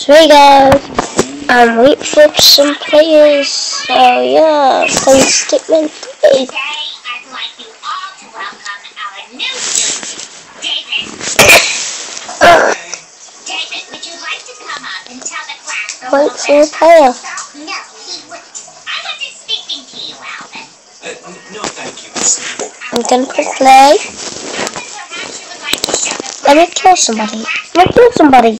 So hey guys, I'm waiting for some players, so yeah, playing Stickman 3. Today, I'd like you all to welcome our new student, David. David, would you like to come up and tell the class a Wait for a player. No, he wouldn't. I wasn't speaking to you, Alvin. Uh, no, thank you, I'm gonna play. Let me kill somebody. Let me kill somebody.